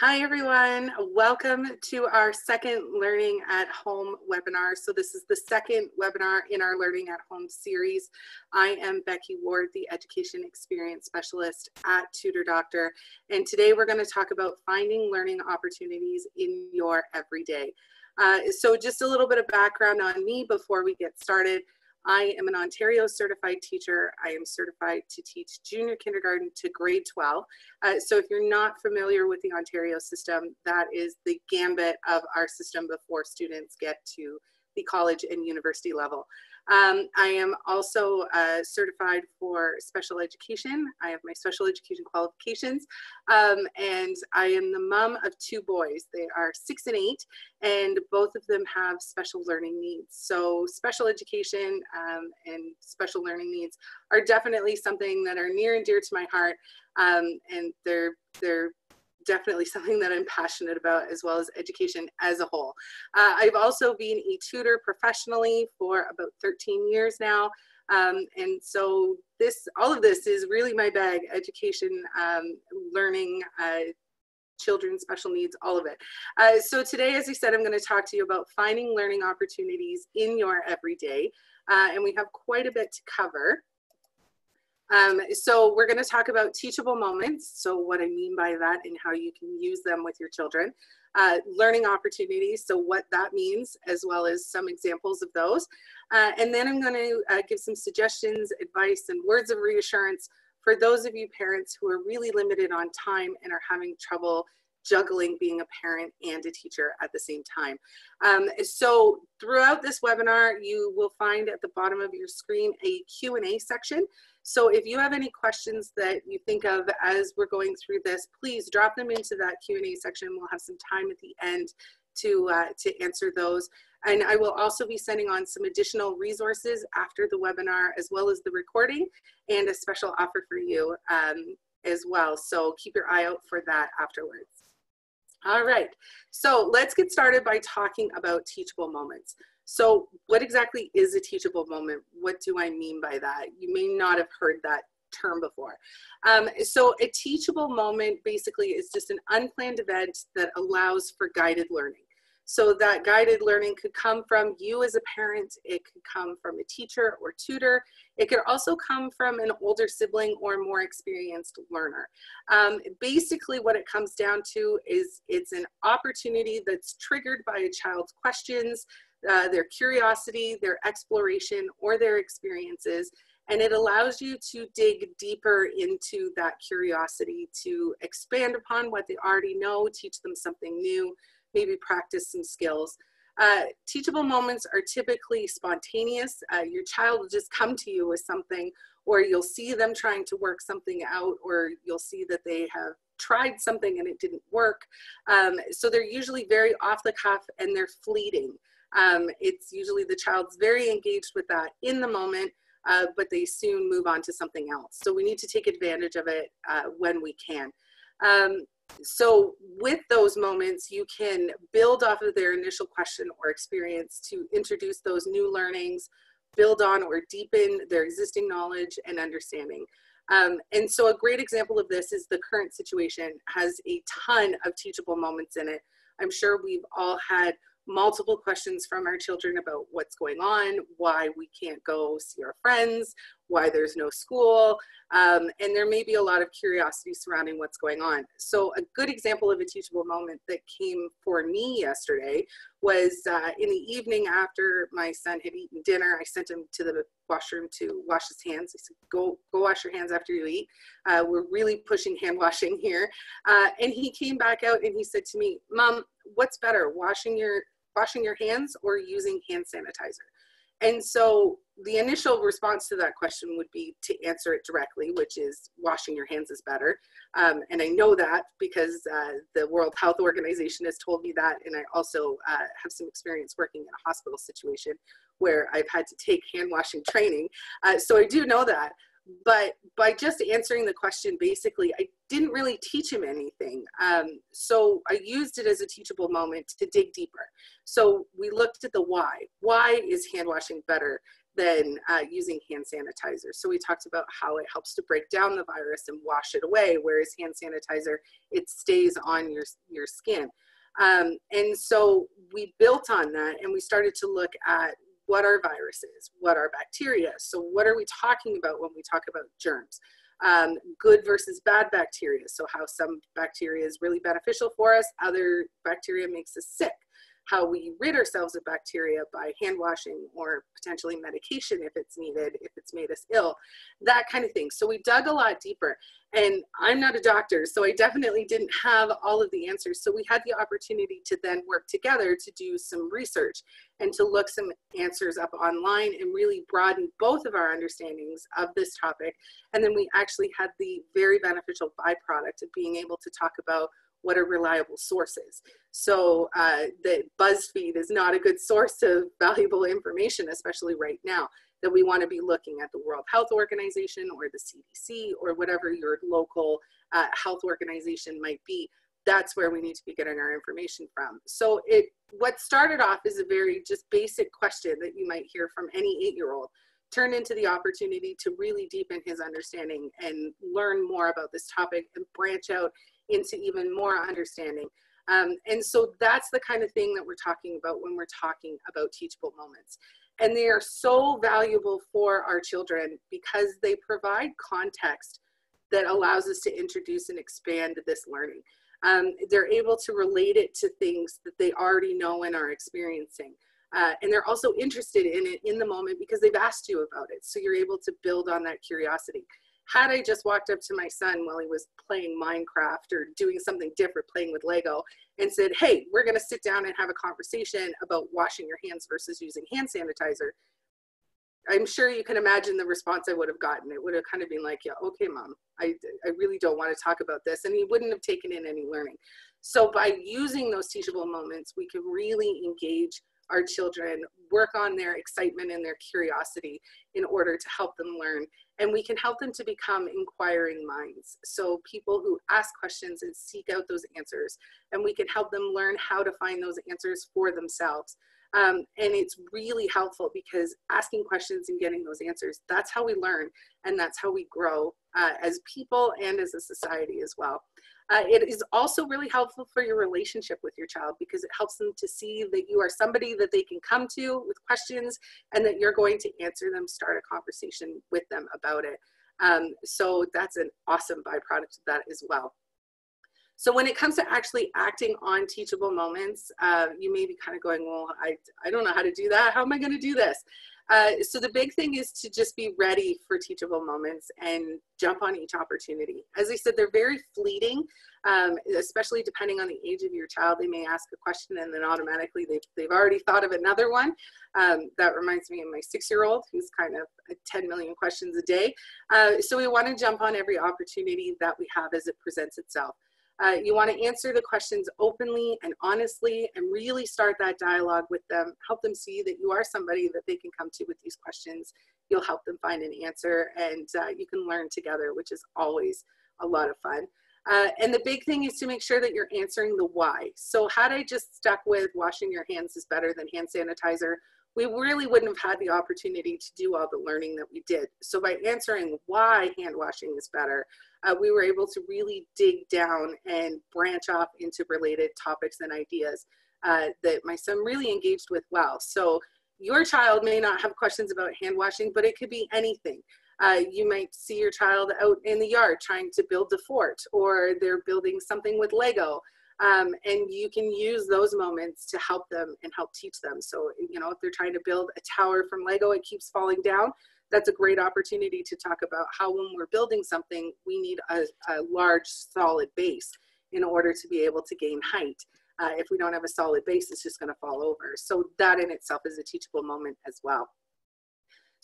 Hi everyone, welcome to our second Learning at Home webinar. So this is the second webinar in our Learning at Home series. I am Becky Ward, the Education Experience Specialist at Tutor Doctor, and today we're going to talk about finding learning opportunities in your everyday. Uh, so just a little bit of background on me before we get started. I am an Ontario certified teacher. I am certified to teach junior kindergarten to grade 12. Uh, so if you're not familiar with the Ontario system, that is the gambit of our system before students get to the college and university level. Um, I am also uh, certified for special education. I have my special education qualifications. Um, and I am the mom of two boys. They are six and eight, and both of them have special learning needs. So special education um, and special learning needs are definitely something that are near and dear to my heart. Um, and they're, they're definitely something that I'm passionate about as well as education as a whole. Uh, I've also been a tutor professionally for about 13 years now. Um, and so this, all of this is really my bag, education, um, learning, uh, children, special needs, all of it. Uh, so today, as I said, I'm going to talk to you about finding learning opportunities in your everyday. Uh, and we have quite a bit to cover. Um, so we're going to talk about teachable moments. So what I mean by that and how you can use them with your children. Uh, learning opportunities, so what that means, as well as some examples of those. Uh, and then I'm going to uh, give some suggestions, advice, and words of reassurance for those of you parents who are really limited on time and are having trouble juggling being a parent and a teacher at the same time. Um, so throughout this webinar, you will find at the bottom of your screen a Q&A section. So if you have any questions that you think of as we're going through this, please drop them into that Q&A section. We'll have some time at the end to, uh, to answer those. And I will also be sending on some additional resources after the webinar, as well as the recording and a special offer for you um, as well. So keep your eye out for that afterwards. All right, so let's get started by talking about teachable moments. So what exactly is a teachable moment? What do I mean by that? You may not have heard that term before. Um, so a teachable moment basically is just an unplanned event that allows for guided learning. So that guided learning could come from you as a parent, it could come from a teacher or tutor, it could also come from an older sibling or more experienced learner. Um, basically what it comes down to is it's an opportunity that's triggered by a child's questions, uh, their curiosity, their exploration, or their experiences. And it allows you to dig deeper into that curiosity to expand upon what they already know, teach them something new, maybe practice some skills. Uh, teachable moments are typically spontaneous. Uh, your child will just come to you with something, or you'll see them trying to work something out, or you'll see that they have tried something and it didn't work. Um, so they're usually very off the cuff and they're fleeting. Um, it's usually the child's very engaged with that in the moment, uh, but they soon move on to something else. So we need to take advantage of it uh, when we can. Um, so with those moments, you can build off of their initial question or experience to introduce those new learnings, build on or deepen their existing knowledge and understanding. Um, and so a great example of this is the current situation has a ton of teachable moments in it. I'm sure we've all had multiple questions from our children about what's going on, why we can't go see our friends, why there's no school, um, and there may be a lot of curiosity surrounding what's going on. So a good example of a teachable moment that came for me yesterday was uh, in the evening after my son had eaten dinner, I sent him to the washroom to wash his hands. I said, go, go wash your hands after you eat. Uh, we're really pushing hand washing here. Uh, and he came back out and he said to me, mom, what's better, washing your washing your hands or using hand sanitizer? And so the initial response to that question would be to answer it directly, which is washing your hands is better. Um, and I know that because uh, the World Health Organization has told me that. And I also uh, have some experience working in a hospital situation where I've had to take hand washing training. Uh, so I do know that but by just answering the question basically i didn't really teach him anything um, so i used it as a teachable moment to dig deeper so we looked at the why why is hand washing better than uh, using hand sanitizer. So we talked about how it helps to break down the virus and wash it away, whereas hand sanitizer, it stays on your, your skin. Um, and so we built on that and we started to look at what are viruses, what are bacteria. So what are we talking about when we talk about germs? Um, good versus bad bacteria. So how some bacteria is really beneficial for us, other bacteria makes us sick how we rid ourselves of bacteria by hand washing or potentially medication if it's needed, if it's made us ill, that kind of thing. So we dug a lot deeper. And I'm not a doctor, so I definitely didn't have all of the answers. So we had the opportunity to then work together to do some research and to look some answers up online and really broaden both of our understandings of this topic. And then we actually had the very beneficial byproduct of being able to talk about what are reliable sources. So uh, BuzzFeed is not a good source of valuable information, especially right now, that we want to be looking at the World Health Organization or the CDC or whatever your local uh, health organization might be. That's where we need to be getting our information from. So it what started off is a very just basic question that you might hear from any eight-year-old turned into the opportunity to really deepen his understanding and learn more about this topic and branch out into even more understanding. Um, and so that's the kind of thing that we're talking about when we're talking about teachable moments. And they are so valuable for our children because they provide context that allows us to introduce and expand this learning. Um, they're able to relate it to things that they already know and are experiencing. Uh, and they're also interested in it in the moment because they've asked you about it. So you're able to build on that curiosity had I just walked up to my son while he was playing Minecraft or doing something different, playing with Lego, and said, Hey, we're going to sit down and have a conversation about washing your hands versus using hand sanitizer, I'm sure you can imagine the response I would have gotten. It would have kind of been like, Yeah, okay, mom, I, I really don't want to talk about this. And he wouldn't have taken in any learning. So by using those teachable moments, we can really engage our children, work on their excitement and their curiosity in order to help them learn and we can help them to become inquiring minds. So people who ask questions and seek out those answers, and we can help them learn how to find those answers for themselves. Um, and it's really helpful because asking questions and getting those answers, that's how we learn and that's how we grow uh, as people and as a society as well. Uh, it is also really helpful for your relationship with your child because it helps them to see that you are somebody that they can come to with questions and that you're going to answer them, start a conversation with them about it. Um, so that's an awesome byproduct of that as well. So when it comes to actually acting on teachable moments, uh, you may be kind of going, well, I, I don't know how to do that. How am I going to do this? Uh, so the big thing is to just be ready for teachable moments and jump on each opportunity. As I said, they're very fleeting, um, especially depending on the age of your child. They may ask a question and then automatically they've, they've already thought of another one. Um, that reminds me of my six-year-old who's kind of 10 million questions a day. Uh, so we want to jump on every opportunity that we have as it presents itself. Uh, you want to answer the questions openly and honestly and really start that dialogue with them. Help them see that you are somebody that they can come to with these questions. You'll help them find an answer and uh, you can learn together, which is always a lot of fun. Uh, and the big thing is to make sure that you're answering the why. So had I just stuck with washing your hands is better than hand sanitizer, we really wouldn't have had the opportunity to do all the learning that we did. So by answering why hand washing is better, uh, we were able to really dig down and branch off into related topics and ideas uh, that my son really engaged with well. So your child may not have questions about hand washing, but it could be anything. Uh, you might see your child out in the yard trying to build a fort, or they're building something with Lego. Um, and you can use those moments to help them and help teach them. So, you know, if they're trying to build a tower from Lego, it keeps falling down that's a great opportunity to talk about how when we're building something, we need a, a large solid base in order to be able to gain height. Uh, if we don't have a solid base, it's just gonna fall over. So that in itself is a teachable moment as well.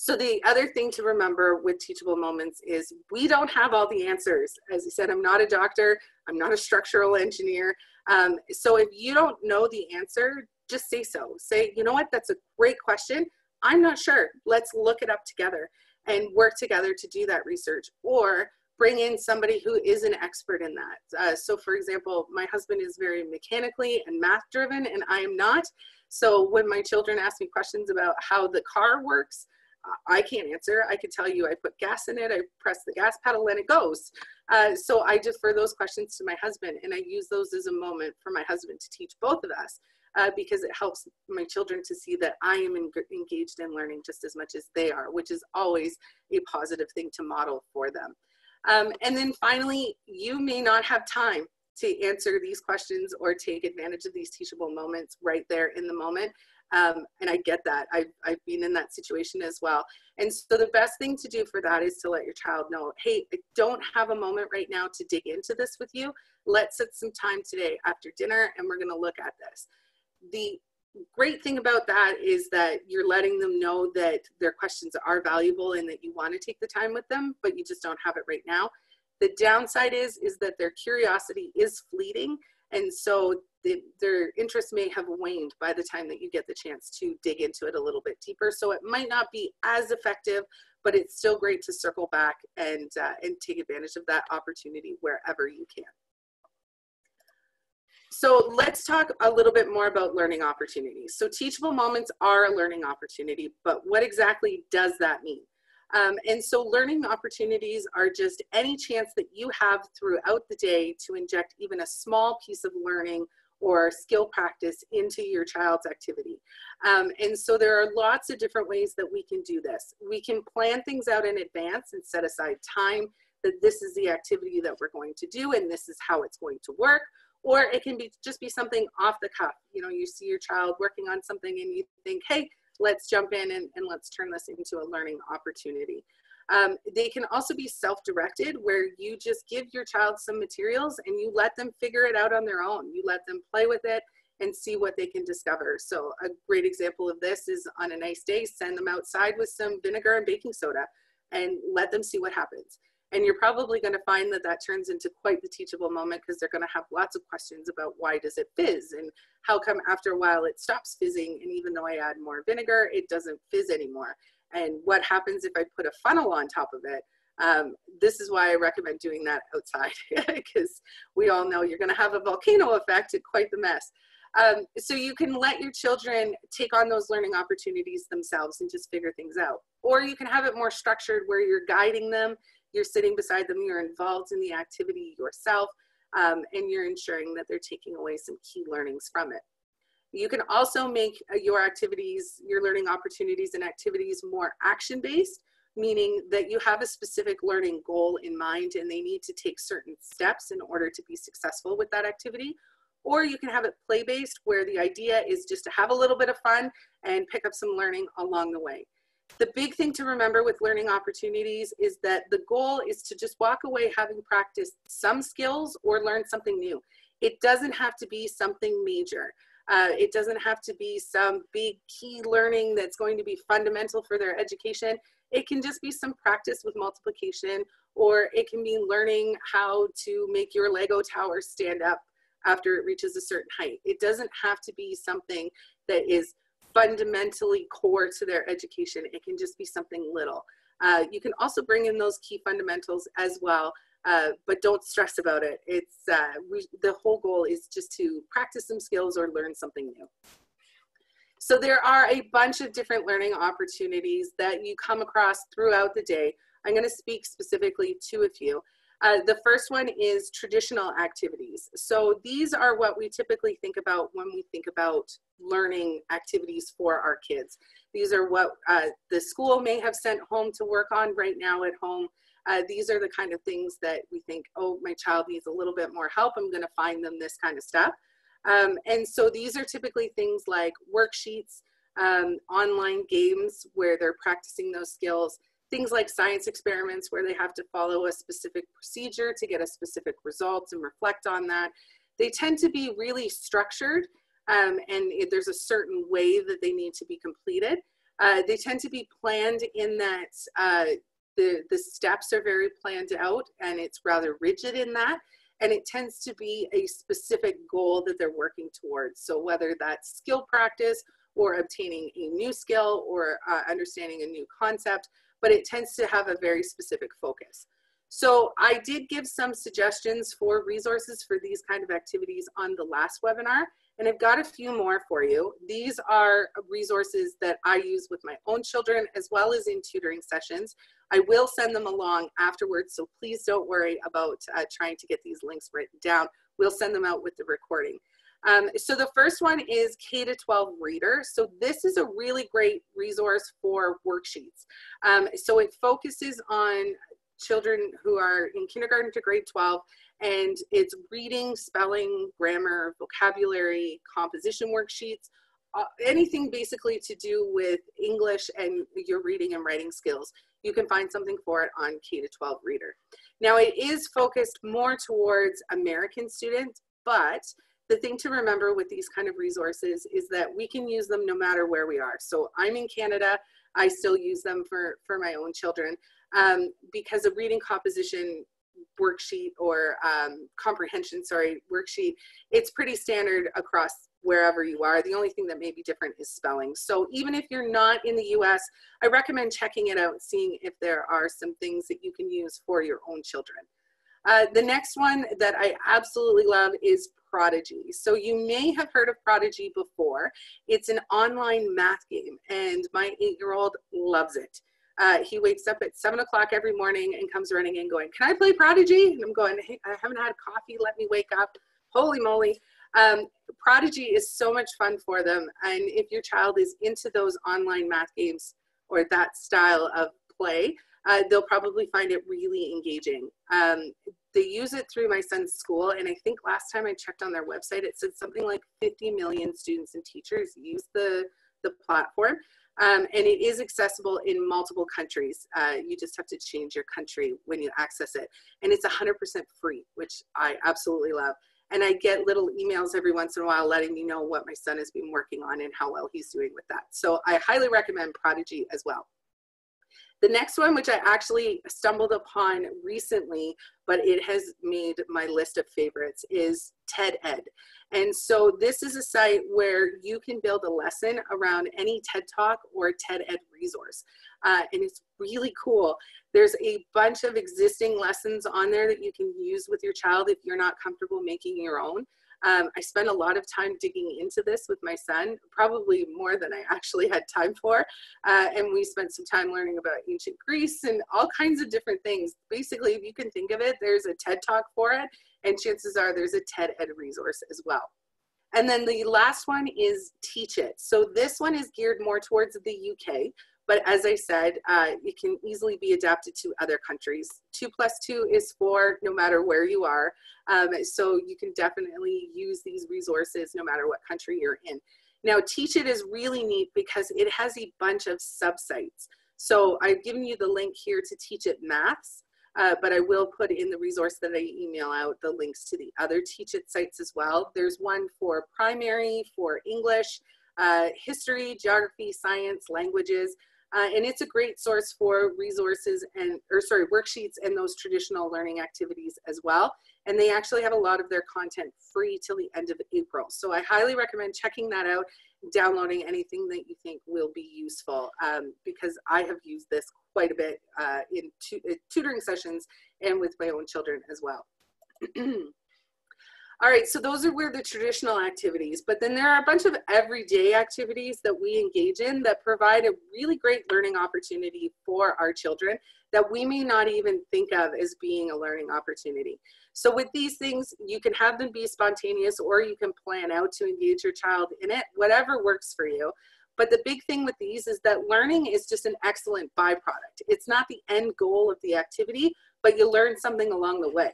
So the other thing to remember with teachable moments is we don't have all the answers. As I said, I'm not a doctor, I'm not a structural engineer. Um, so if you don't know the answer, just say so. Say, you know what, that's a great question. I'm not sure. Let's look it up together and work together to do that research or bring in somebody who is an expert in that. Uh, so for example, my husband is very mechanically and math driven and I am not. So when my children ask me questions about how the car works, I can't answer. I can tell you I put gas in it, I press the gas pedal and it goes. Uh, so I defer those questions to my husband and I use those as a moment for my husband to teach both of us uh, because it helps my children to see that I am in, engaged in learning just as much as they are, which is always a positive thing to model for them. Um, and then finally, you may not have time to answer these questions or take advantage of these teachable moments right there in the moment. Um, and I get that. I've, I've been in that situation as well. And so the best thing to do for that is to let your child know, hey, I don't have a moment right now to dig into this with you. Let's set some time today after dinner and we're going to look at this. The great thing about that is that you're letting them know that their questions are valuable and that you want to take the time with them, but you just don't have it right now. The downside is, is that their curiosity is fleeting. And so the, their interest may have waned by the time that you get the chance to dig into it a little bit deeper. So it might not be as effective, but it's still great to circle back and, uh, and take advantage of that opportunity wherever you can. So let's talk a little bit more about learning opportunities. So teachable moments are a learning opportunity, but what exactly does that mean? Um, and so learning opportunities are just any chance that you have throughout the day to inject even a small piece of learning or skill practice into your child's activity. Um, and so there are lots of different ways that we can do this. We can plan things out in advance and set aside time that this is the activity that we're going to do and this is how it's going to work. Or it can be just be something off the cuff. You know, you see your child working on something and you think, hey, let's jump in and, and let's turn this into a learning opportunity. Um, they can also be self-directed where you just give your child some materials and you let them figure it out on their own. You let them play with it and see what they can discover. So a great example of this is on a nice day, send them outside with some vinegar and baking soda and let them see what happens. And you're probably going to find that that turns into quite the teachable moment because they're going to have lots of questions about why does it fizz and how come after a while it stops fizzing and even though I add more vinegar, it doesn't fizz anymore. And what happens if I put a funnel on top of it? Um, this is why I recommend doing that outside because we all know you're going to have a volcano effect and quite the mess. Um, so you can let your children take on those learning opportunities themselves and just figure things out. Or you can have it more structured where you're guiding them you're sitting beside them, you're involved in the activity yourself, um, and you're ensuring that they're taking away some key learnings from it. You can also make uh, your activities, your learning opportunities and activities more action-based, meaning that you have a specific learning goal in mind and they need to take certain steps in order to be successful with that activity. Or you can have it play-based where the idea is just to have a little bit of fun and pick up some learning along the way the big thing to remember with learning opportunities is that the goal is to just walk away having practiced some skills or learn something new. It doesn't have to be something major. Uh, it doesn't have to be some big key learning that's going to be fundamental for their education. It can just be some practice with multiplication, or it can be learning how to make your Lego tower stand up after it reaches a certain height. It doesn't have to be something that is fundamentally core to their education. It can just be something little. Uh, you can also bring in those key fundamentals as well, uh, but don't stress about it. It's uh, we, the whole goal is just to practice some skills or learn something new. So there are a bunch of different learning opportunities that you come across throughout the day. I'm going to speak specifically to a few. Uh, the first one is traditional activities. So these are what we typically think about when we think about learning activities for our kids. These are what uh, the school may have sent home to work on right now at home. Uh, these are the kind of things that we think, oh, my child needs a little bit more help. I'm going to find them this kind of stuff. Um, and so these are typically things like worksheets, um, online games where they're practicing those skills, things like science experiments where they have to follow a specific procedure to get a specific result and reflect on that. They tend to be really structured um, and there's a certain way that they need to be completed. Uh, they tend to be planned in that uh, the, the steps are very planned out and it's rather rigid in that. And it tends to be a specific goal that they're working towards. So whether that's skill practice or obtaining a new skill or uh, understanding a new concept, but it tends to have a very specific focus. So I did give some suggestions for resources for these kind of activities on the last webinar, and I've got a few more for you. These are resources that I use with my own children as well as in tutoring sessions. I will send them along afterwards, so please don't worry about uh, trying to get these links written down. We'll send them out with the recording. Um, so the first one is K to 12 Reader. So this is a really great resource for worksheets. Um, so it focuses on children who are in kindergarten to grade 12 and it's reading, spelling, grammar, vocabulary, composition worksheets, uh, anything basically to do with English and your reading and writing skills. You can find something for it on K to 12 Reader. Now it is focused more towards American students, but the thing to remember with these kind of resources is that we can use them no matter where we are. So I'm in Canada, I still use them for, for my own children um, because a reading composition worksheet or um, comprehension, sorry, worksheet, it's pretty standard across wherever you are. The only thing that may be different is spelling. So even if you're not in the US, I recommend checking it out, seeing if there are some things that you can use for your own children. Uh, the next one that I absolutely love is Prodigy. So you may have heard of Prodigy before. It's an online math game and my eight-year-old loves it. Uh, he wakes up at seven o'clock every morning and comes running in going, can I play Prodigy? And I'm going, hey, I haven't had coffee, let me wake up. Holy moly. Um, Prodigy is so much fun for them. And if your child is into those online math games or that style of play, uh, they'll probably find it really engaging. Um, they use it through my son's school, and I think last time I checked on their website, it said something like 50 million students and teachers use the, the platform. Um, and it is accessible in multiple countries. Uh, you just have to change your country when you access it. And it's 100% free, which I absolutely love. And I get little emails every once in a while letting me know what my son has been working on and how well he's doing with that. So I highly recommend Prodigy as well. The next one, which I actually stumbled upon recently, but it has made my list of favorites, is TED Ed. And so this is a site where you can build a lesson around any TED Talk or TED Ed resource. Uh, and it's really cool. There's a bunch of existing lessons on there that you can use with your child if you're not comfortable making your own. Um, I spent a lot of time digging into this with my son, probably more than I actually had time for. Uh, and we spent some time learning about ancient Greece and all kinds of different things. Basically, if you can think of it, there's a TED Talk for it, and chances are there's a TED Ed resource as well. And then the last one is Teachit. So this one is geared more towards the UK, but as I said, uh, it can easily be adapted to other countries. Two plus two is four no matter where you are. Um, so you can definitely use these resources no matter what country you're in. Now Teachit is really neat because it has a bunch of subsites. So I've given you the link here to Teachit Maths, uh, but I will put in the resource that I email out the links to the other Teachit sites as well. There's one for primary, for English, uh, history, geography, science, languages. Uh, and it's a great source for resources and, or sorry, worksheets and those traditional learning activities as well. And they actually have a lot of their content free till the end of April. So I highly recommend checking that out, downloading anything that you think will be useful um, because I have used this quite a bit uh, in tu tutoring sessions and with my own children as well. All right, so those are where the traditional activities, but then there are a bunch of everyday activities that we engage in that provide a really great learning opportunity for our children that we may not even think of as being a learning opportunity. So with these things, you can have them be spontaneous or you can plan out to engage your child in it, whatever works for you. But the big thing with these is that learning is just an excellent byproduct. It's not the end goal of the activity, but you learn something along the way.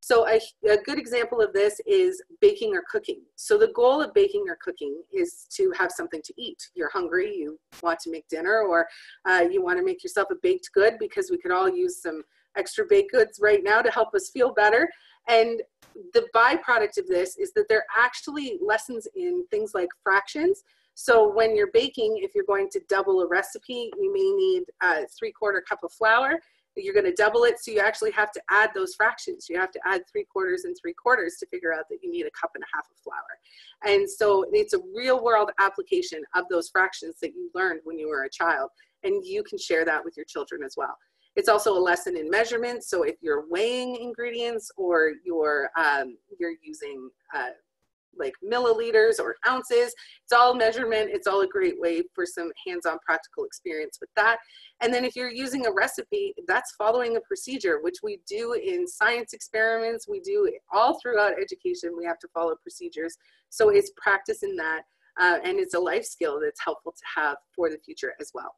So a, a, good example of this is baking or cooking. So the goal of baking or cooking is to have something to eat. You're hungry, you want to make dinner, or uh, you want to make yourself a baked good because we could all use some extra baked goods right now to help us feel better. And the byproduct of this is that there are actually lessons in things like fractions. So when you're baking, if you're going to double a recipe, you may need a three quarter cup of flour you're going to double it. So you actually have to add those fractions. You have to add three quarters and three quarters to figure out that you need a cup and a half of flour. And so it's a real world application of those fractions that you learned when you were a child. And you can share that with your children as well. It's also a lesson in measurement. So if you're weighing ingredients or you're, um, you're using uh, like milliliters or ounces. It's all measurement. It's all a great way for some hands-on practical experience with that. And then if you're using a recipe, that's following a procedure, which we do in science experiments. We do all throughout education. We have to follow procedures. So it's practice in that. Uh, and it's a life skill that's helpful to have for the future as well.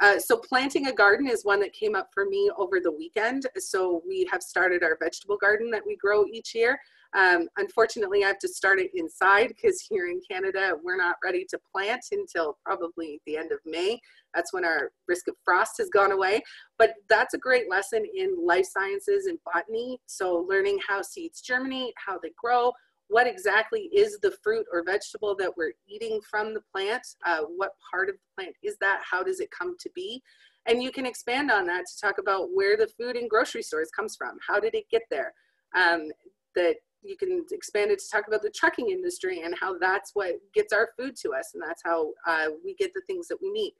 Uh, so planting a garden is one that came up for me over the weekend. So we have started our vegetable garden that we grow each year. Um, unfortunately, I have to start it inside because here in Canada, we're not ready to plant until probably the end of May. That's when our risk of frost has gone away. But that's a great lesson in life sciences and botany. So learning how seeds germinate, how they grow, what exactly is the fruit or vegetable that we're eating from the plant? Uh, what part of the plant is that? How does it come to be? And you can expand on that to talk about where the food in grocery stores comes from. How did it get there? Um, that you can expand it to talk about the trucking industry and how that's what gets our food to us and that's how uh, we get the things that we need.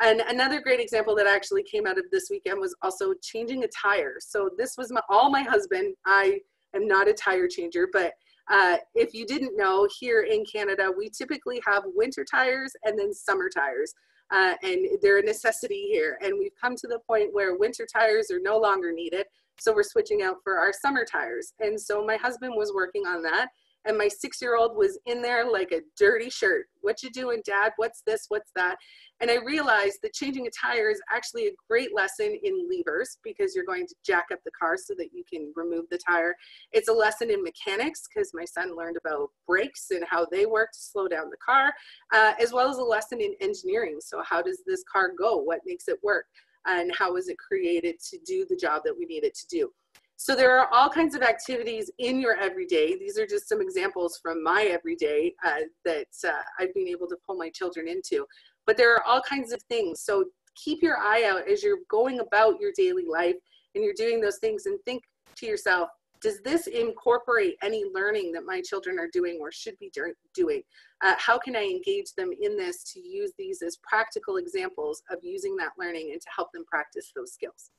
And another great example that actually came out of this weekend was also changing a tire. So this was my, all my husband. I am not a tire changer, but uh, if you didn't know, here in Canada, we typically have winter tires and then summer tires. Uh, and they're a necessity here. And we've come to the point where winter tires are no longer needed. So we're switching out for our summer tires. And so my husband was working on that. And my six year old was in there like a dirty shirt. What you doing, dad? What's this? What's that? And I realized that changing a tire is actually a great lesson in levers because you're going to jack up the car so that you can remove the tire. It's a lesson in mechanics because my son learned about brakes and how they work to slow down the car, uh, as well as a lesson in engineering. So, how does this car go? What makes it work? And how was it created to do the job that we need it to do. So there are all kinds of activities in your everyday. These are just some examples from my everyday uh, that uh, I've been able to pull my children into. But there are all kinds of things. So keep your eye out as you're going about your daily life and you're doing those things and think to yourself, does this incorporate any learning that my children are doing or should be doing? Uh, how can I engage them in this to use these as practical examples of using that learning and to help them practice those skills?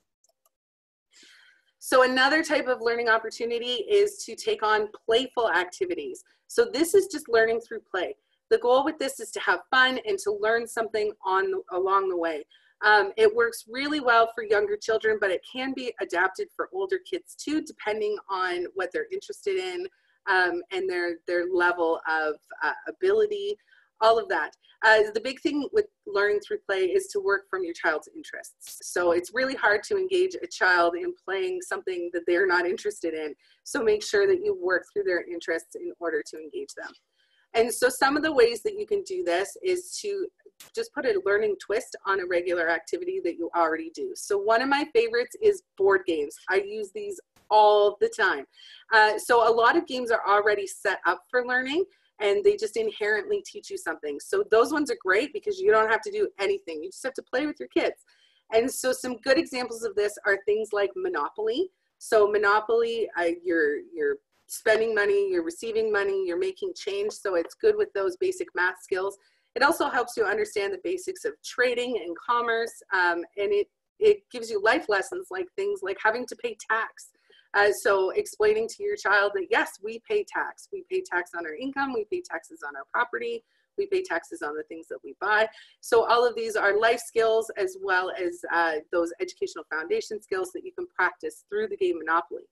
So another type of learning opportunity is to take on playful activities. So this is just learning through play. The goal with this is to have fun and to learn something on along the way. Um, it works really well for younger children, but it can be adapted for older kids too, depending on what they're interested in um, and their, their level of uh, ability, all of that. Uh, the big thing with learning through play is to work from your child's interests. So it's really hard to engage a child in playing something that they're not interested in. So make sure that you work through their interests in order to engage them. And so some of the ways that you can do this is to just put a learning twist on a regular activity that you already do. So one of my favorites is board games. I use these all the time. Uh, so a lot of games are already set up for learning and they just inherently teach you something. So those ones are great because you don't have to do anything. You just have to play with your kids. And so some good examples of this are things like Monopoly. So Monopoly, uh, you're, you're spending money, you're receiving money, you're making change. So it's good with those basic math skills. It also helps you understand the basics of trading and commerce, um, and it, it gives you life lessons like things like having to pay tax. Uh, so explaining to your child that yes, we pay tax. We pay tax on our income, we pay taxes on our property, we pay taxes on the things that we buy. So all of these are life skills as well as uh, those educational foundation skills that you can practice through the game Monopoly.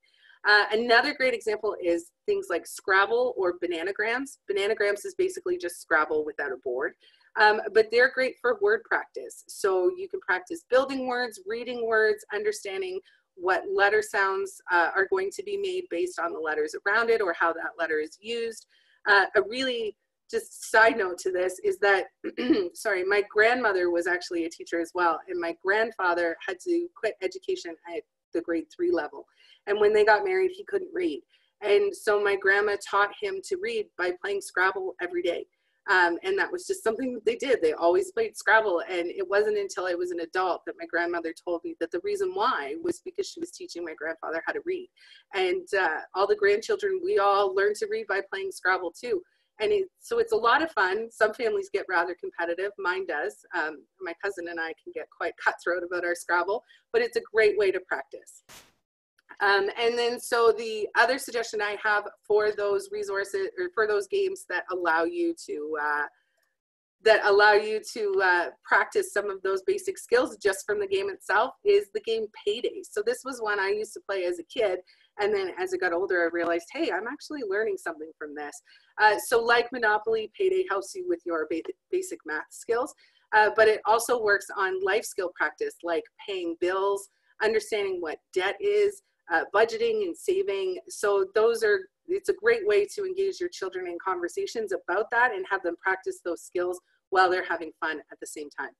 Uh, another great example is things like Scrabble or Bananagrams. Bananagrams is basically just Scrabble without a board. Um, but they're great for word practice. So you can practice building words, reading words, understanding what letter sounds uh, are going to be made based on the letters around it or how that letter is used. Uh, a really just side note to this is that, sorry, my grandmother was actually a teacher as well. And my grandfather had to quit education at the grade three level. And when they got married, he couldn't read. And so my grandma taught him to read by playing Scrabble every day. Um, and that was just something that they did. They always played Scrabble. And it wasn't until I was an adult that my grandmother told me that the reason why was because she was teaching my grandfather how to read. And uh, all the grandchildren, we all learned to read by playing Scrabble too. And it, so it's a lot of fun. Some families get rather competitive. Mine does. Um, my cousin and I can get quite cutthroat about our Scrabble, but it's a great way to practice. Um, and then so the other suggestion I have for those resources or for those games that allow you to uh, that allow you to uh, practice some of those basic skills just from the game itself is the game Payday. So this was one I used to play as a kid. And then as I got older, I realized, hey, I'm actually learning something from this. Uh, so like Monopoly, Payday helps you with your basic math skills, uh, but it also works on life skill practice like paying bills, understanding what debt is, uh, budgeting and saving. So those are, it's a great way to engage your children in conversations about that and have them practice those skills while they're having fun at the same time.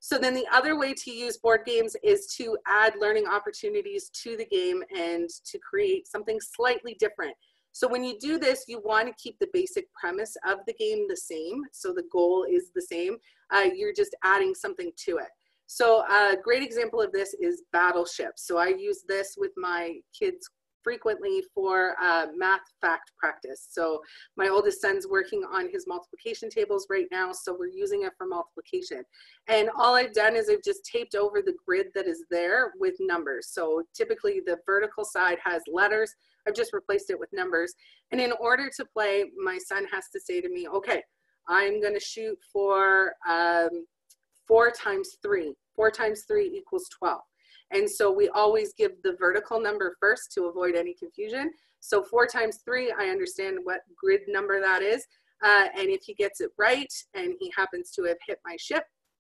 So then the other way to use board games is to add learning opportunities to the game and to create something slightly different. So when you do this, you want to keep the basic premise of the game the same. So the goal is the same. Uh, you're just adding something to it. So a great example of this is Battleship. So I use this with my kids frequently for uh, math fact practice. So my oldest son's working on his multiplication tables right now, so we're using it for multiplication. And all I've done is I've just taped over the grid that is there with numbers. So typically the vertical side has letters. I've just replaced it with numbers. And in order to play, my son has to say to me, okay, I'm gonna shoot for um, four times three. Four times three equals 12. And so we always give the vertical number first to avoid any confusion. So four times three, I understand what grid number that is. Uh, and if he gets it right and he happens to have hit my ship,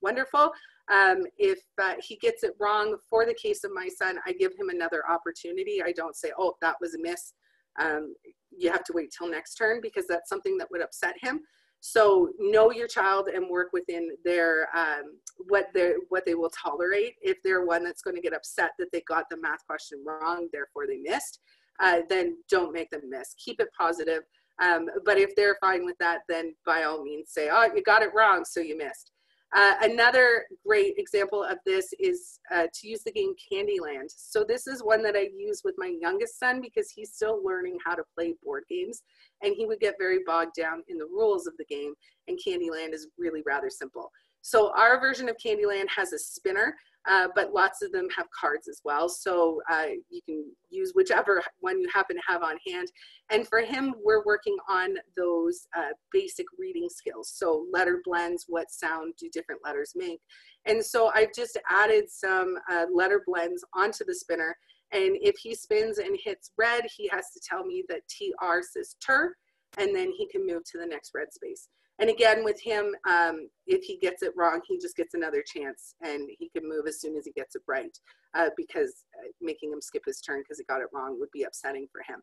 wonderful. Um, if uh, he gets it wrong, for the case of my son, I give him another opportunity. I don't say, oh, that was a miss. Um, you have to wait till next turn because that's something that would upset him. So know your child and work within their um, what they what they will tolerate. If they're one that's going to get upset that they got the math question wrong, therefore they missed, uh, then don't make them miss. Keep it positive. Um, but if they're fine with that, then by all means say, "Oh, you got it wrong, so you missed." Uh, another great example of this is uh, to use the game Candyland. So this is one that I use with my youngest son because he's still learning how to play board games and he would get very bogged down in the rules of the game and Candyland is really rather simple. So our version of Candyland has a spinner uh, but lots of them have cards as well. So uh, you can use whichever one you happen to have on hand. And for him, we're working on those uh, basic reading skills. So letter blends, what sound do different letters make? And so I've just added some uh, letter blends onto the spinner. And if he spins and hits red, he has to tell me that TR says tur, and then he can move to the next red space. And again, with him, um, if he gets it wrong, he just gets another chance and he can move as soon as he gets it right uh, because uh, making him skip his turn because he got it wrong would be upsetting for him.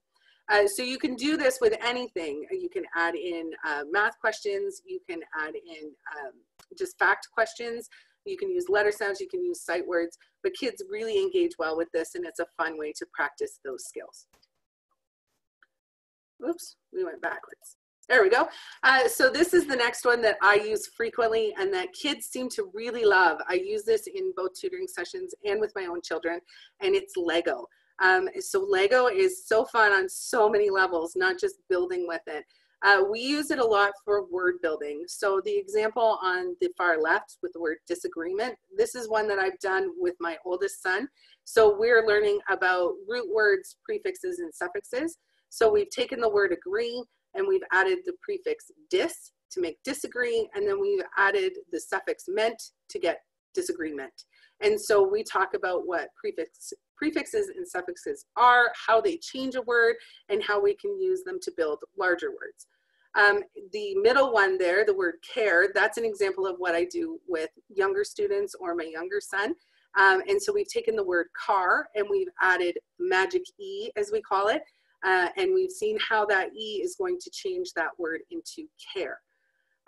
Uh, so you can do this with anything. You can add in uh, math questions, you can add in um, just fact questions, you can use letter sounds, you can use sight words, but kids really engage well with this and it's a fun way to practice those skills. Oops, we went backwards. There we go. Uh, so this is the next one that I use frequently and that kids seem to really love. I use this in both tutoring sessions and with my own children, and it's Lego. Um, so Lego is so fun on so many levels, not just building with it. Uh, we use it a lot for word building. So the example on the far left with the word disagreement, this is one that I've done with my oldest son. So we're learning about root words, prefixes, and suffixes. So we've taken the word agree, and we've added the prefix dis to make disagree, and then we've added the suffix ment to get disagreement. And so we talk about what prefix, prefixes and suffixes are, how they change a word, and how we can use them to build larger words. Um, the middle one there, the word care, that's an example of what I do with younger students or my younger son. Um, and so we've taken the word car and we've added magic E, as we call it, uh, and we've seen how that E is going to change that word into care.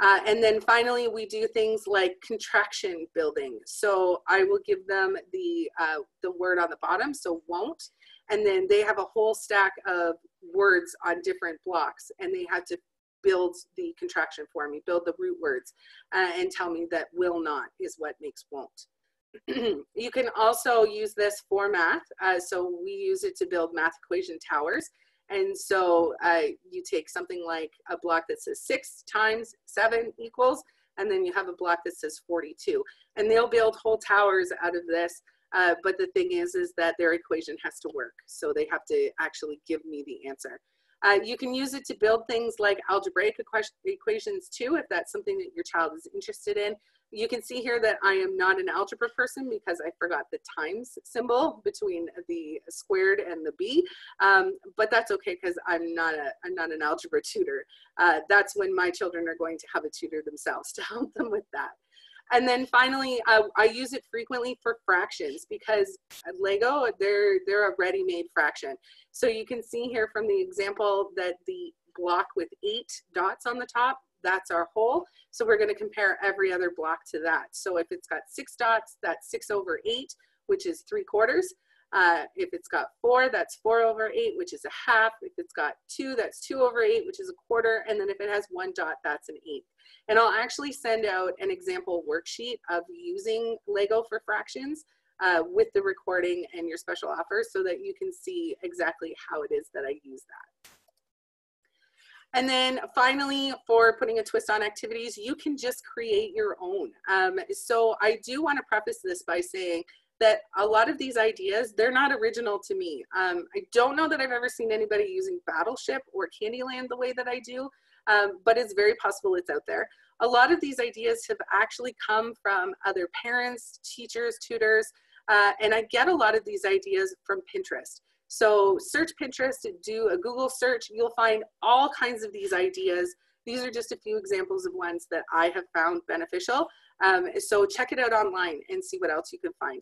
Uh, and then finally, we do things like contraction building. So I will give them the, uh, the word on the bottom, so won't, and then they have a whole stack of words on different blocks, and they have to build the contraction for me, build the root words, uh, and tell me that will not is what makes won't. you can also use this for math. Uh, so we use it to build math equation towers. And so uh, you take something like a block that says six times seven equals, and then you have a block that says 42. And they'll build whole towers out of this. Uh, but the thing is, is that their equation has to work. So they have to actually give me the answer. Uh, you can use it to build things like algebraic equations too, if that's something that your child is interested in. You can see here that I am not an algebra person because I forgot the times symbol between the squared and the b, um, but that's okay because I'm not a I'm not an algebra tutor. Uh, that's when my children are going to have a tutor themselves to help them with that. And then finally, uh, I use it frequently for fractions because Lego, they're, they're a ready-made fraction. So you can see here from the example that the block with eight dots on the top, that's our whole. So we're gonna compare every other block to that. So if it's got six dots, that's six over eight, which is three quarters. Uh, if it's got four, that's four over eight, which is a half. If it's got two, that's two over eight, which is a quarter. And then if it has one dot, that's an eighth. And I'll actually send out an example worksheet of using Lego for fractions uh, with the recording and your special offer so that you can see exactly how it is that I use that. And then finally, for putting a twist on activities, you can just create your own. Um, so I do want to preface this by saying that a lot of these ideas, they're not original to me. Um, I don't know that I've ever seen anybody using Battleship or Candyland the way that I do, um, but it's very possible it's out there. A lot of these ideas have actually come from other parents, teachers, tutors, uh, and I get a lot of these ideas from Pinterest. So search Pinterest, do a Google search, you'll find all kinds of these ideas. These are just a few examples of ones that I have found beneficial. Um, so check it out online and see what else you can find.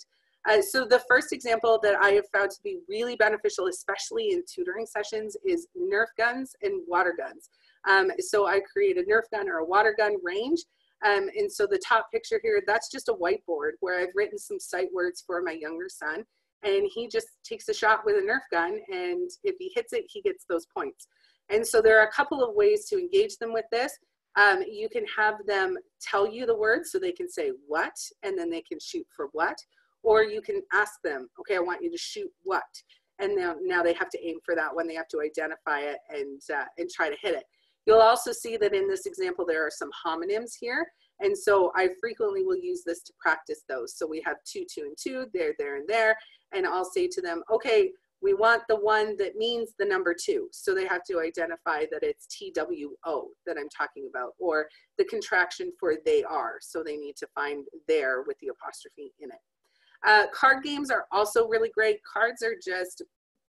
Uh, so the first example that I have found to be really beneficial, especially in tutoring sessions, is Nerf guns and water guns. Um, so I create a Nerf gun or a water gun range. Um, and so the top picture here, that's just a whiteboard where I've written some sight words for my younger son. And he just takes a shot with a Nerf gun. And if he hits it, he gets those points. And so there are a couple of ways to engage them with this. Um, you can have them tell you the words so they can say what, and then they can shoot for what. Or you can ask them, okay, I want you to shoot what? And now, now they have to aim for that one. They have to identify it and, uh, and try to hit it. You'll also see that in this example, there are some homonyms here. And so I frequently will use this to practice those. So we have two, two, and two, there, there, and there. And I'll say to them, okay, we want the one that means the number two. So they have to identify that it's TWO that I'm talking about, or the contraction for they are. So they need to find there with the apostrophe in it. Uh, card games are also really great. Cards are just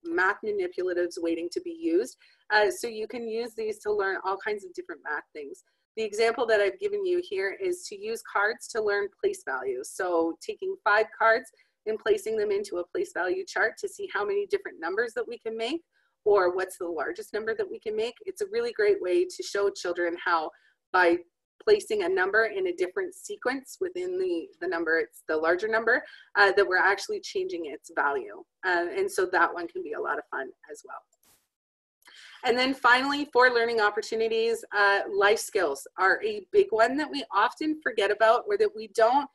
math manipulatives waiting to be used. Uh, so you can use these to learn all kinds of different math things. The example that I've given you here is to use cards to learn place values. So taking five cards and placing them into a place value chart to see how many different numbers that we can make or what's the largest number that we can make. It's a really great way to show children how by placing a number in a different sequence within the, the number, it's the larger number, uh, that we're actually changing its value. Uh, and so that one can be a lot of fun as well. And then finally, for learning opportunities, uh, life skills are a big one that we often forget about or that we don't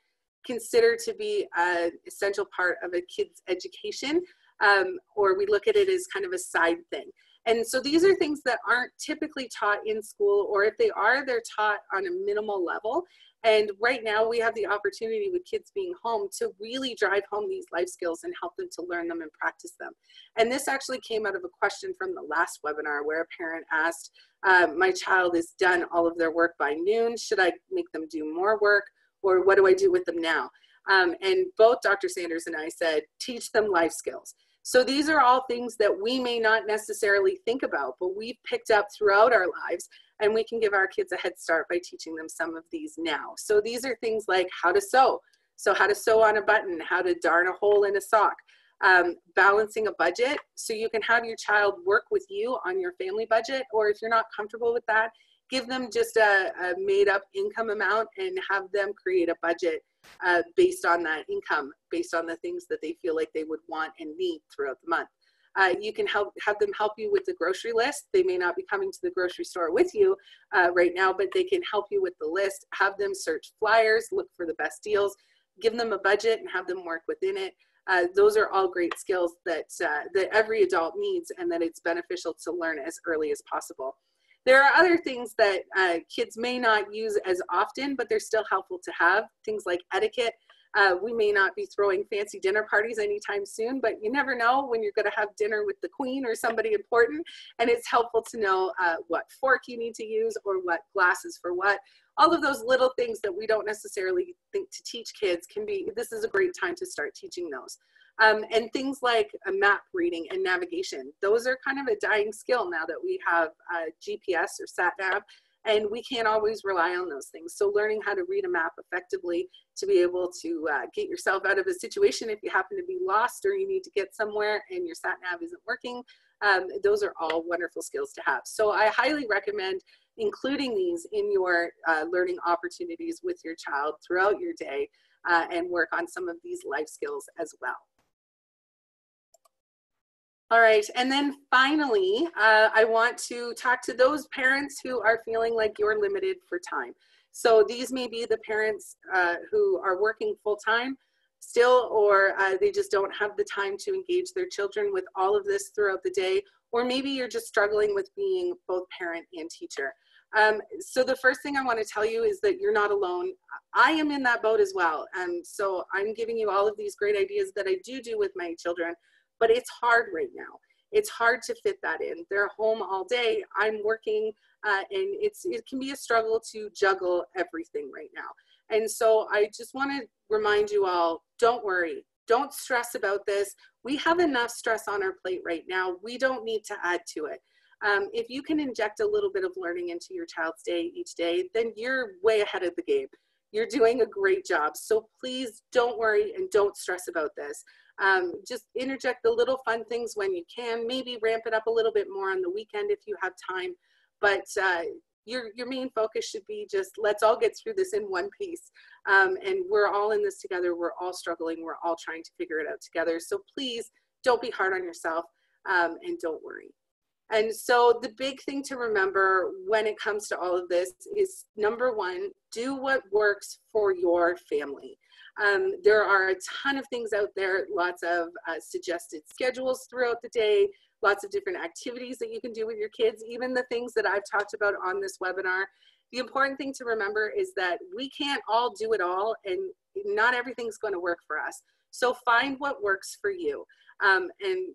consider to be an essential part of a kid's education, um, or we look at it as kind of a side thing. And so these are things that aren't typically taught in school, or if they are, they're taught on a minimal level. And right now we have the opportunity with kids being home to really drive home these life skills and help them to learn them and practice them. And this actually came out of a question from the last webinar where a parent asked, uh, my child has done all of their work by noon. Should I make them do more work or what do I do with them now? Um, and both Dr. Sanders and I said, teach them life skills. So these are all things that we may not necessarily think about, but we've picked up throughout our lives and we can give our kids a head start by teaching them some of these now. So these are things like how to sew. So how to sew on a button, how to darn a hole in a sock, um, balancing a budget. So you can have your child work with you on your family budget, or if you're not comfortable with that, give them just a, a made up income amount and have them create a budget uh, based on that income, based on the things that they feel like they would want and need throughout the month. Uh, you can help have them help you with the grocery list. They may not be coming to the grocery store with you uh, right now, but they can help you with the list. Have them search flyers, look for the best deals, give them a budget and have them work within it. Uh, those are all great skills that, uh, that every adult needs and that it's beneficial to learn as early as possible. There are other things that uh, kids may not use as often, but they're still helpful to have. Things like etiquette. Uh, we may not be throwing fancy dinner parties anytime soon, but you never know when you're going to have dinner with the queen or somebody important. And it's helpful to know uh, what fork you need to use or what glasses for what. All of those little things that we don't necessarily think to teach kids can be, this is a great time to start teaching those. Um, and things like a map reading and navigation. Those are kind of a dying skill now that we have GPS or sat nav and we can't always rely on those things. So learning how to read a map effectively to be able to uh, get yourself out of a situation if you happen to be lost or you need to get somewhere and your sat nav isn't working, um, those are all wonderful skills to have. So I highly recommend including these in your uh, learning opportunities with your child throughout your day uh, and work on some of these life skills as well. All right, and then finally, uh, I want to talk to those parents who are feeling like you're limited for time. So these may be the parents uh, who are working full time still, or uh, they just don't have the time to engage their children with all of this throughout the day, or maybe you're just struggling with being both parent and teacher. Um, so the first thing I want to tell you is that you're not alone. I am in that boat as well. And so I'm giving you all of these great ideas that I do do with my children but it's hard right now. It's hard to fit that in. They're home all day. I'm working, uh, and it's it can be a struggle to juggle everything right now. And so I just want to remind you all: don't worry, don't stress about this. We have enough stress on our plate right now. We don't need to add to it. Um, if you can inject a little bit of learning into your child's day each day, then you're way ahead of the game. You're doing a great job. So please don't worry and don't stress about this. Um, just interject the little fun things when you can. Maybe ramp it up a little bit more on the weekend if you have time. But uh, your, your main focus should be just let's all get through this in one piece. Um, and we're all in this together. We're all struggling. We're all trying to figure it out together. So please don't be hard on yourself um, and don't worry. And so the big thing to remember when it comes to all of this is number one, do what works for your family. Um, there are a ton of things out there, lots of uh, suggested schedules throughout the day, lots of different activities that you can do with your kids, even the things that I've talked about on this webinar. The important thing to remember is that we can't all do it all and not everything's going to work for us. So find what works for you. Um, and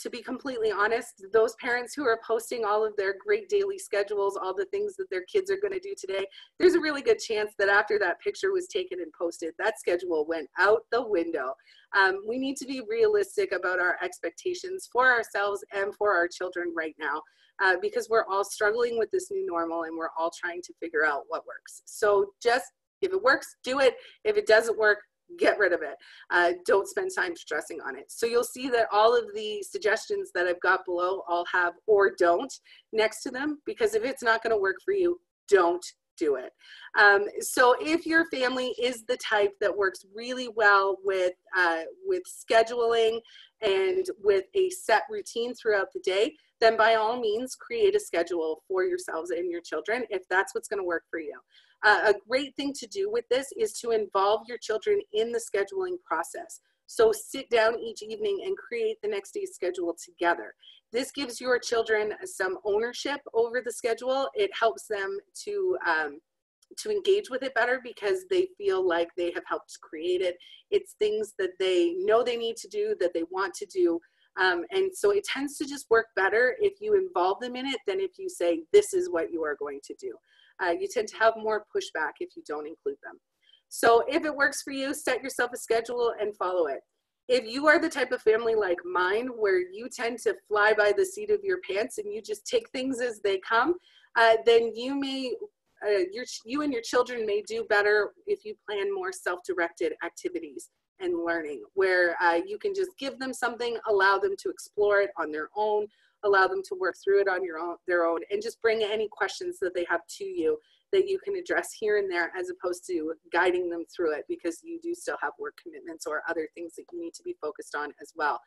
to be completely honest, those parents who are posting all of their great daily schedules, all the things that their kids are going to do today, there's a really good chance that after that picture was taken and posted, that schedule went out the window. Um, we need to be realistic about our expectations for ourselves and for our children right now. Uh, because we're all struggling with this new normal and we're all trying to figure out what works. So just if it works, do it. If it doesn't work, get rid of it. Uh, don't spend time stressing on it. So you'll see that all of the suggestions that I've got below all have or don't next to them because if it's not going to work for you, don't do it. Um, so if your family is the type that works really well with, uh, with scheduling and with a set routine throughout the day, then by all means create a schedule for yourselves and your children if that's what's going to work for you. Uh, a great thing to do with this is to involve your children in the scheduling process. So sit down each evening and create the next day's schedule together. This gives your children some ownership over the schedule. It helps them to um, to engage with it better because they feel like they have helped create it. It's things that they know they need to do, that they want to do. Um, and so it tends to just work better if you involve them in it than if you say, this is what you are going to do uh, you tend to have more pushback if you don't include them. So if it works for you, set yourself a schedule and follow it. If you are the type of family like mine, where you tend to fly by the seat of your pants and you just take things as they come, uh, then you may, uh, your, you and your children may do better if you plan more self-directed activities and learning, where uh, you can just give them something, allow them to explore it on their own, allow them to work through it on your own, their own, and just bring any questions that they have to you that you can address here and there as opposed to guiding them through it because you do still have work commitments or other things that you need to be focused on as well.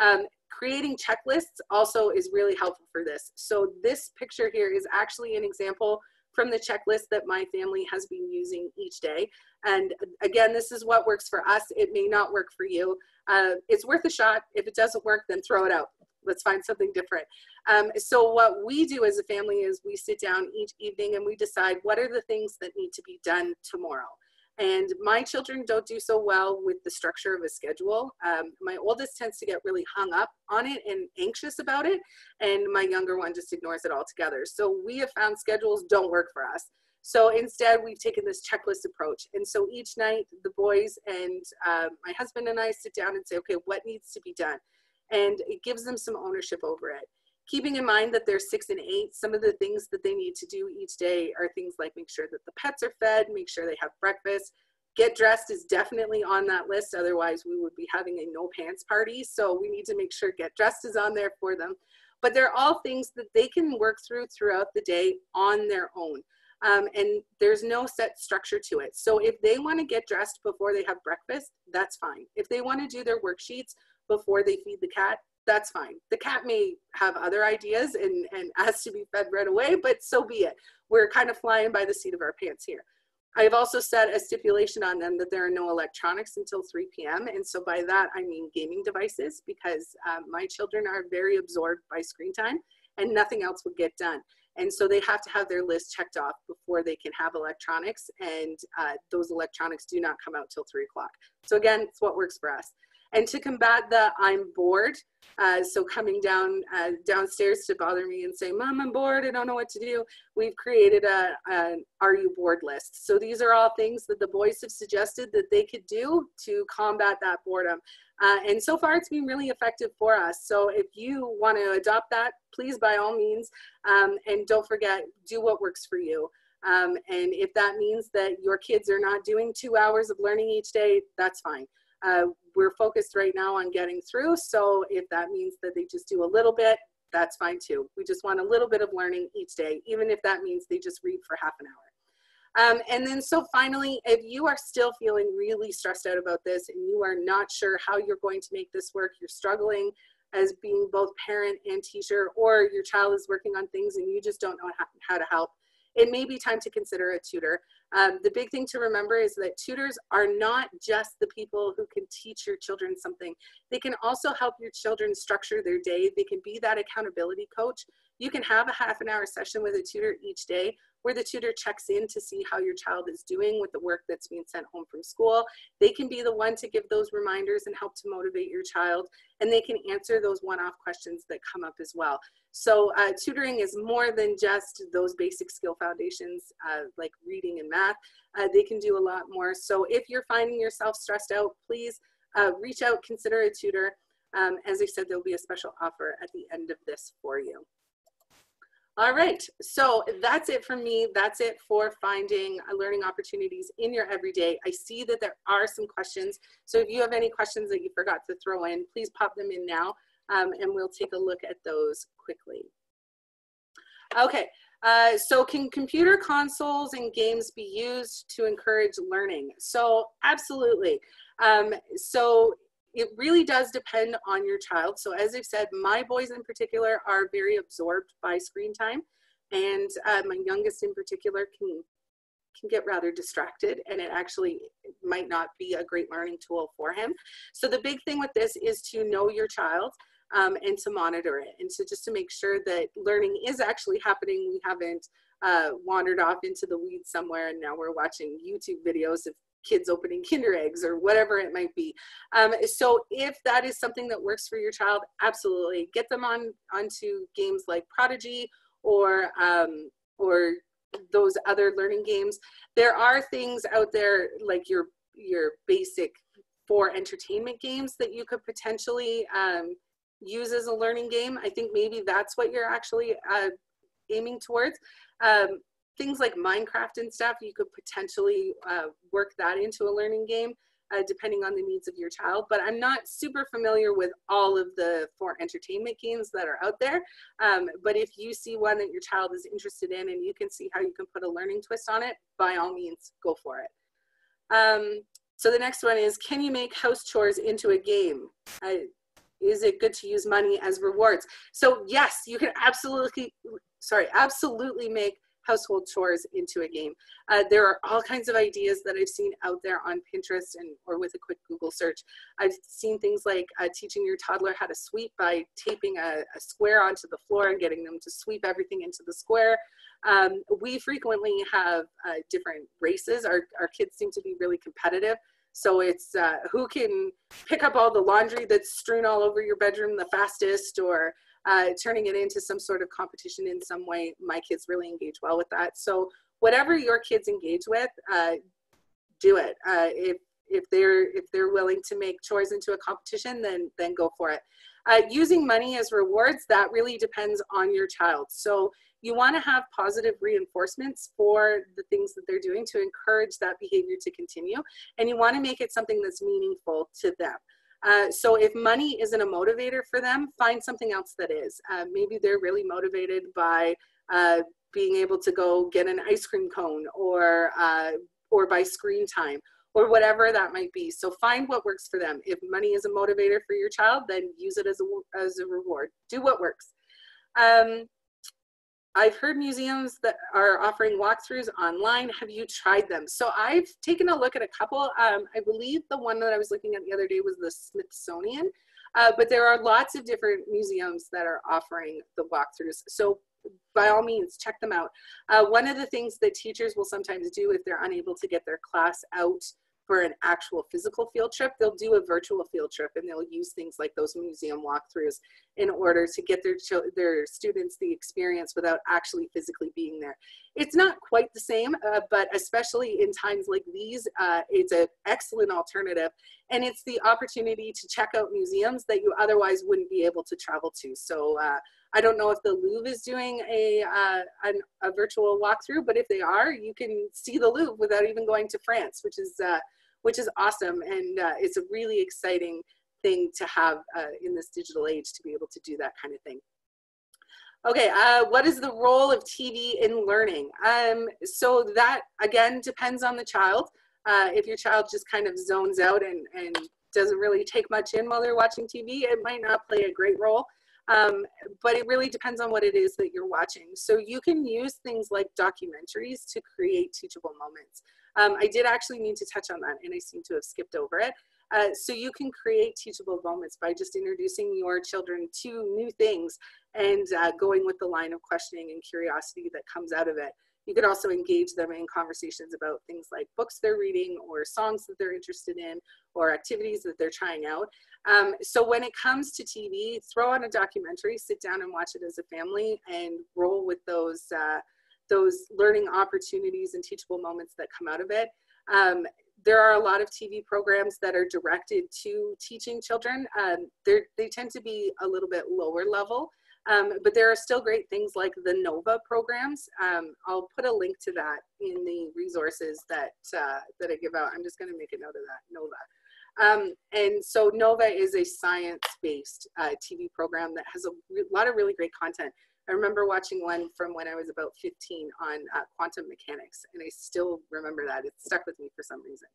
Um, creating checklists also is really helpful for this. So this picture here is actually an example from the checklist that my family has been using each day. And again, this is what works for us. It may not work for you. Uh, it's worth a shot. If it doesn't work, then throw it out. Let's find something different. Um, so what we do as a family is we sit down each evening and we decide what are the things that need to be done tomorrow. And my children don't do so well with the structure of a schedule. Um, my oldest tends to get really hung up on it and anxious about it, and my younger one just ignores it altogether. So we have found schedules don't work for us. So instead, we've taken this checklist approach. And so each night, the boys and uh, my husband and I sit down and say, okay, what needs to be done? And it gives them some ownership over it keeping in mind that they're six and eight, some of the things that they need to do each day are things like make sure that the pets are fed, make sure they have breakfast. Get dressed is definitely on that list. Otherwise, we would be having a no pants party. So we need to make sure get dressed is on there for them. But they're all things that they can work through throughout the day on their own. Um, and there's no set structure to it. So if they want to get dressed before they have breakfast, that's fine. If they want to do their worksheets before they feed the cat, that's fine. The cat may have other ideas and, and ask to be fed right away, but so be it. We're kind of flying by the seat of our pants here. I have also set a stipulation on them that there are no electronics until 3 p.m. And so by that, I mean gaming devices because um, my children are very absorbed by screen time and nothing else would get done. And so they have to have their list checked off before they can have electronics. And uh, those electronics do not come out till 3 o'clock. So again, it's what works for us. And to combat the I'm bored, uh, so coming down uh, downstairs to bother me and say, Mom, I'm bored, I don't know what to do, we've created a, Are You Bored list. So these are all things that the boys have suggested that they could do to combat that boredom. Uh, and so far it's been really effective for us. So if you want to adopt that, please by all means, um, and don't forget, do what works for you. Um, and if that means that your kids are not doing two hours of learning each day, that's fine. Uh, we're focused right now on getting through. So if that means that they just do a little bit, that's fine too. We just want a little bit of learning each day, even if that means they just read for half an hour. Um, and then so finally, if you are still feeling really stressed out about this and you are not sure how you're going to make this work, you're struggling as being both parent and teacher, or your child is working on things and you just don't know how, how to help, it may be time to consider a tutor. Um, the big thing to remember is that tutors are not just the people who can teach your children something. They can also help your children structure their day. They can be that accountability coach. You can have a half an hour session with a tutor each day where the tutor checks in to see how your child is doing with the work that's being sent home from school. They can be the one to give those reminders and help to motivate your child, and they can answer those one-off questions that come up as well. So uh, tutoring is more than just those basic skill foundations uh, like reading and math. Uh, they can do a lot more. So if you're finding yourself stressed out, please uh, reach out, consider a tutor. Um, as I said, there'll be a special offer at the end of this for you. All right, so that's it for me. That's it for finding uh, learning opportunities in your everyday. I see that there are some questions. So if you have any questions that you forgot to throw in, please pop them in now um, and we'll take a look at those quickly. Okay, uh, so can computer consoles and games be used to encourage learning? So absolutely. Um, so it really does depend on your child. So as I've said, my boys in particular are very absorbed by screen time. And uh, my youngest in particular can can get rather distracted and it actually might not be a great learning tool for him. So the big thing with this is to know your child um, and to monitor it and so just to make sure that learning is actually happening. We haven't uh, wandered off into the weeds somewhere and now we're watching YouTube videos of kids opening kinder eggs or whatever it might be. Um, so if that is something that works for your child absolutely. Get them on onto games like prodigy or um, or those other learning games. There are things out there like your your basic for entertainment games that you could potentially um, use as a learning game. I think maybe that's what you're actually uh, aiming towards. Um, things like Minecraft and stuff, you could potentially uh, work that into a learning game. Uh, depending on the needs of your child. But I'm not super familiar with all of the for entertainment games that are out there. Um, but if you see one that your child is interested in and you can see how you can put a learning twist on it, by all means, go for it. Um, so the next one is, can you make house chores into a game? Uh, is it good to use money as rewards? So yes, you can absolutely, sorry, absolutely make household chores into a game. Uh, there are all kinds of ideas that I've seen out there on Pinterest and or with a quick Google search. I've seen things like uh, teaching your toddler how to sweep by taping a, a, square onto the floor and getting them to sweep everything into the square. Um, we frequently have uh, different races. Our, our kids seem to be really competitive. So it's uh, who can pick up all the laundry that's strewn all over your bedroom the fastest or uh, turning it into some sort of competition in some way. My kids really engage well with that. So whatever your kids engage with, uh, do it. Uh, if if they're if they're willing to make chores into a competition, then then go for it. Uh, using money as rewards that really depends on your child. So you want to have positive reinforcements for the things that they're doing to encourage that behavior to continue, and you want to make it something that's meaningful to them. Uh, so if money isn't a motivator for them, find something else that is. Uh, maybe they're really motivated by uh, being able to go get an ice cream cone or, uh, or by screen time or whatever that might be. So find what works for them. If money is a motivator for your child, then use it as a, as a reward. Do what works. Um, I've heard museums that are offering walkthroughs online. Have you tried them? So I've taken a look at a couple. Um, I believe the one that I was looking at the other day was the Smithsonian, uh, but there are lots of different museums that are offering the walkthroughs. So by all means, check them out. Uh, one of the things that teachers will sometimes do if they're unable to get their class out for an actual physical field trip, they'll do a virtual field trip and they'll use things like those museum walkthroughs in order to get their, their students the experience without actually physically being there. It's not quite the same, uh, but especially in times like these, uh, it's an excellent alternative. And it's the opportunity to check out museums that you otherwise wouldn't be able to travel to. So uh, I don't know if the Louvre is doing a, uh, an, a virtual walkthrough, but if they are, you can see the Louvre without even going to France, which is uh, which is awesome. And uh, it's a really exciting thing to have uh, in this digital age to be able to do that kind of thing. Okay, uh, what is the role of TV in learning? Um, so that again depends on the child. Uh, if your child just kind of zones out and, and doesn't really take much in while they're watching TV, it might not play a great role. Um, but it really depends on what it is that you're watching. So you can use things like documentaries to create teachable moments. Um, I did actually need to touch on that and I seem to have skipped over it. Uh, so you can create teachable moments by just introducing your children to new things and uh, going with the line of questioning and curiosity that comes out of it. You could also engage them in conversations about things like books they're reading or songs that they're interested in or activities that they're trying out. Um, so when it comes to TV, throw on a documentary, sit down and watch it as a family and roll with those uh, those learning opportunities and teachable moments that come out of it. Um, there are a lot of TV programs that are directed to teaching children. Um, they tend to be a little bit lower level, um, but there are still great things like the NOVA programs. Um, I'll put a link to that in the resources that, uh, that I give out. I'm just gonna make a note of that, NOVA. Um, and so NOVA is a science-based uh, TV program that has a lot of really great content. I remember watching one from when I was about 15 on uh, quantum mechanics, and I still remember that. It stuck with me for some reason.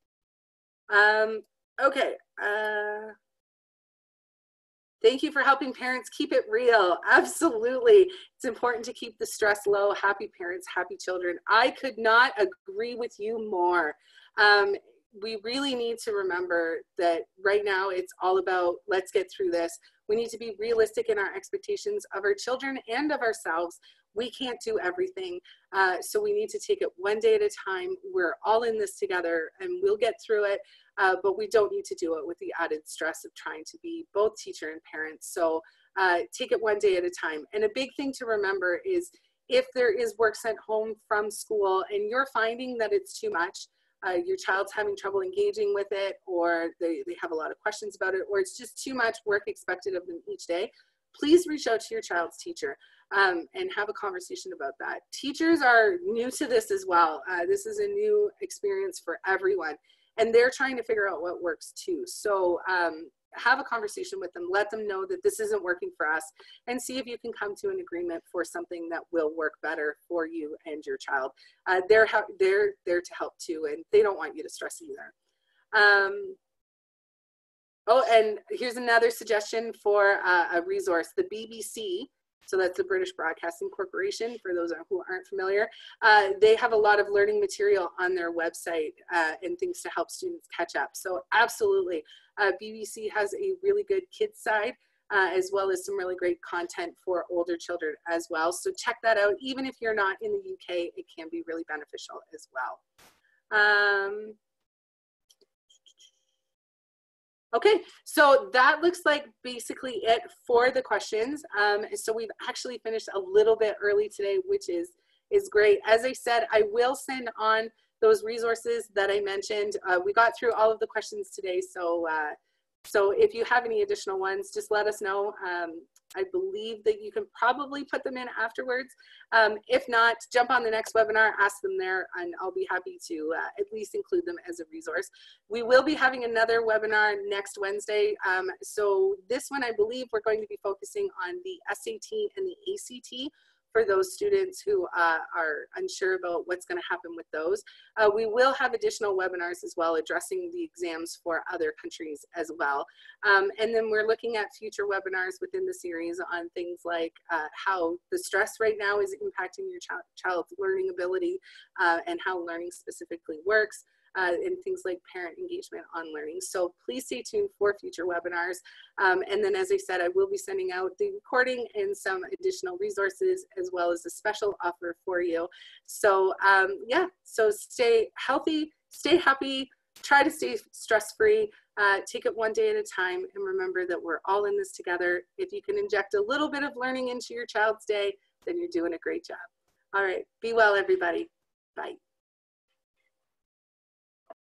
Um, okay. Uh, thank you for helping parents keep it real. Absolutely. It's important to keep the stress low. Happy parents, happy children. I could not agree with you more. Um, we really need to remember that right now it's all about let's get through this. We need to be realistic in our expectations of our children and of ourselves. We can't do everything. Uh, so we need to take it one day at a time. We're all in this together and we'll get through it. Uh, but we don't need to do it with the added stress of trying to be both teacher and parent. So uh, take it one day at a time. And a big thing to remember is if there is work sent home from school and you're finding that it's too much, uh, your child's having trouble engaging with it or they, they have a lot of questions about it or it's just too much work expected of them each day, please reach out to your child's teacher um, and have a conversation about that. Teachers are new to this as well. Uh, this is a new experience for everyone and they're trying to figure out what works too. So um, have a conversation with them, let them know that this isn't working for us, and see if you can come to an agreement for something that will work better for you and your child. Uh, they're, they're there to help too, and they don't want you to stress either. Um, oh, and here's another suggestion for uh, a resource. The BBC So that's the British Broadcasting Corporation, for those who aren't familiar. Uh, they have a lot of learning material on their website uh, and things to help students catch up. So absolutely, uh, BBC has a really good kids side. Uh, as well as some really great content for older children as well. So check that out. Even if you're not in the UK, it can be really beneficial as well. Um, Okay, so that looks like basically it for the questions. Um, so we've actually finished a little bit early today, which is, is great. As I said, I will send on those resources that I mentioned. Uh, we got through all of the questions today, so uh, so if you have any additional ones, just let us know. Um, I believe that you can probably put them in afterwards. Um, if not, jump on the next webinar, ask them there, and I'll be happy to uh, at least include them as a resource. We will be having another webinar next Wednesday. Um, so this one, I believe we're going to be focusing on the SAT and the ACT for those students who uh, are unsure about what's going to happen with those. Uh, we will have additional webinars as well addressing the exams for other countries as well. Um, and then we're looking at future webinars within the series on things like uh, how the stress right now is impacting your ch child's learning ability uh, and how learning specifically works uh, and things like parent engagement on learning. So please stay tuned for future webinars. Um, and then as I said, I will be sending out the recording and some additional resources as well as a special offer for you. So um, yeah, so stay healthy, stay happy, try to stay stress-free, uh, take it one day at a time, and remember that we're all in this together. If you can inject a little bit of learning into your child's day, then you're doing a great job. All right, be well, everybody. Bye.